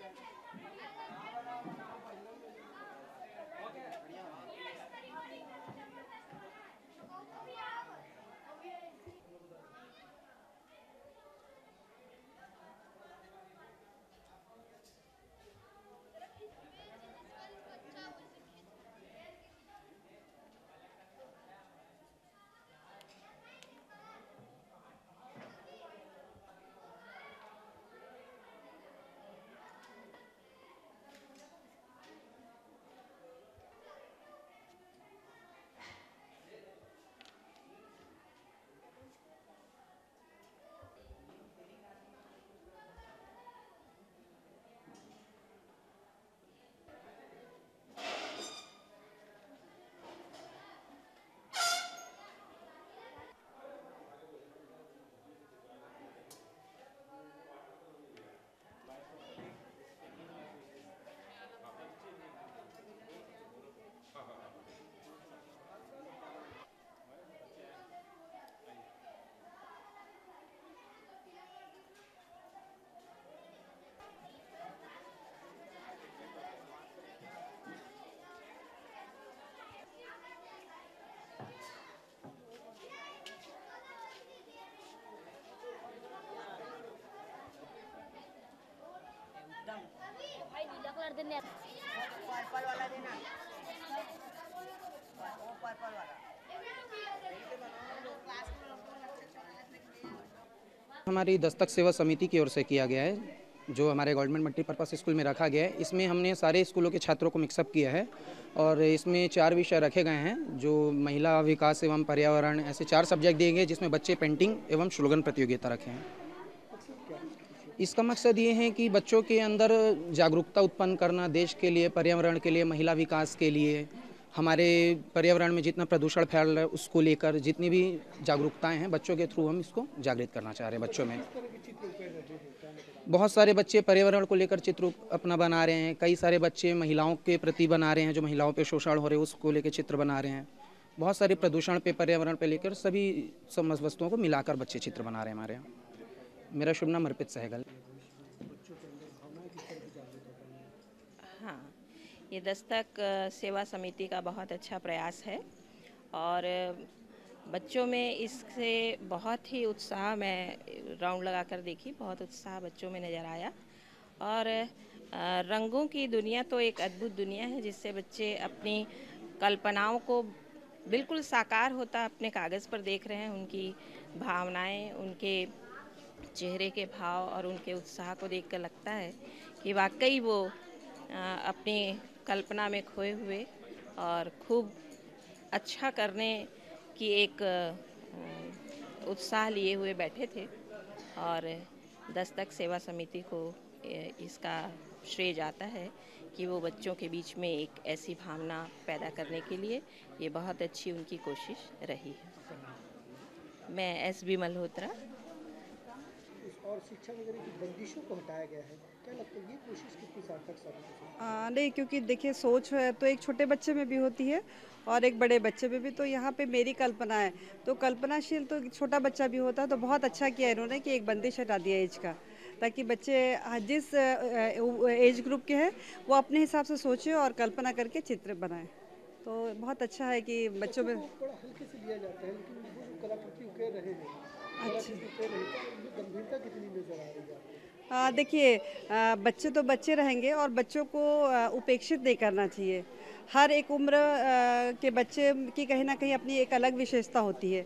Gracias. हमारी दस्तक सेवा समिति की ओर से किया गया है, जो हमारे गवर्नमेंट मल्टीपर्पज़ स्कूल में रखा गया है। इसमें हमने सारे स्कूलों के छात्रों को मिक्सअप किया है और इसमें चार विषय रखे गए हैं, जो महिला विकास एवं पर्यावरण ऐसे चार सब्जेक्ट दिए गए जिसमें बच्चे पेंटिंग एवं स्लोगन प्रतियोगिता रखे हैं। इसका मकसद ये है कि बच्चों के अंदर जागरूकता उत्पन्न करना, देश के लिए, पर्यावरण के लिए, महिला विकास के लिए हमारे पर्यावरण में जितना प्रदूषण फैल रहा है उसको लेकर जितनी भी जागरूकताएँ हैं बच्चों के थ्रू हम इसको जागृत करना चाह रहे हैं बच्चों में। बहुत सारे बच्चे पर्यावरण को लेकर चित्र अपना बना रहे हैं। कई सारे बच्चे महिलाओं के प्रति बना रहे हैं, जो महिलाओं पे शोषण हो रहे हैं, उसको लेकर चित्र बना रहे हैं। बहुत सारे प्रदूषण पे, पर्यावरण पे लेकर सभी समस्त वस्तुओं को मिलाकर बच्चे चित्र बना रहे हैं हमारे यहाँ। मेरा शुभ नाम अर्पित सहगल। हाँ ये दस्तक सेवा समिति का बहुत अच्छा प्रयास है और बच्चों में इससे बहुत ही उत्साह मैं राउंड लगा कर देखी, बहुत उत्साह बच्चों में नज़र आया और रंगों की दुनिया तो एक अद्भुत दुनिया है जिससे बच्चे अपनी कल्पनाओं को बिल्कुल साकार होता अपने कागज़ पर देख रहे हैं, उनकी भावनाएँ, उनके चेहरे के भाव और उनके उत्साह को देखकर लगता है कि वाकई वो अपनी कल्पना में खोए हुए और खूब अच्छा करने की एक उत्साह लिए हुए बैठे थे और दस्तक सेवा समिति को इसका श्रेय जाता है कि वो बच्चों के बीच में एक ऐसी भावना पैदा करने के लिए ये बहुत अच्छी उनकी कोशिश रही है। मैं एस बी मल्होत्रा और शिक्षा वगैरह की बंदिशों को हटाया गया है। क्या लगता है ये कोशिश कितनी सार्थक साबित है नहीं क्योंकि देखिए सोच है तो एक छोटे बच्चे में भी होती है और एक बड़े बच्चे में भी। तो यहाँ पे मेरी कल्पना है तो कल्पनाशील तो छोटा बच्चा भी होता है तो बहुत अच्छा किया इन्होंने कि एक बंदिश हटा दिया एज का ताकि बच्चे जिस एज ग्रुप के हैं वो अपने हिसाब से सोचें और कल्पना करके चित्र बनाएँ। तो बहुत अच्छा है कि बच्चों में बड़ा हल्के से लिया जाता है लेकिन वो जो कलाकृति उकेर रहे हैं रहे हैं गंभीरता कितनी नज़र देखिए बच्चे तो बच्चे रहेंगे और बच्चों को उपेक्षित नहीं करना चाहिए। हर एक उम्र के बच्चे की कहीं ना कहीं अपनी एक अलग विशेषता होती है।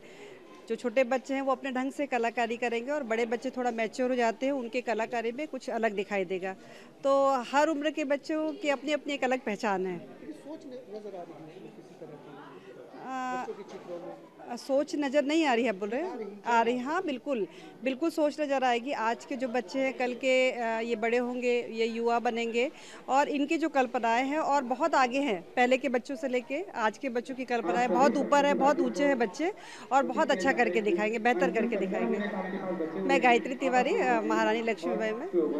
जो छोटे बच्चे हैं वो अपने ढंग से कलाकारी करेंगे और बड़े बच्चे थोड़ा मैच्योर हो जाते हैं उनके कलाकारी में कुछ अलग दिखाई देगा। तो हर उम्र के बच्चों की अपनी अपनी एक अलग पहचान है। सोच नज़र आ रही है सोच नज़र नहीं आ रही है, बोल रहे? आ रही हाँ बिल्कुल। बिल्कुल सोच नज़र आएगी। आज के जो बच्चे हैं, कल के ये बड़े होंगे, ये युवा बनेंगे, और इनकी जो कल्पनाएँ हैं, और बहुत आगे हैं, पहले के बच्चों से लेके आज के बच्चों की कल्पनाएँ। बहुत ऊपर है, बहुत ऊँचे हैं बच्चे, और बहुत अच्छा करके दिखाएँगे, बेहतर करके दिखाएँगे। मैं गायत्री तिवारी महारानी लक्ष्मीबाई में।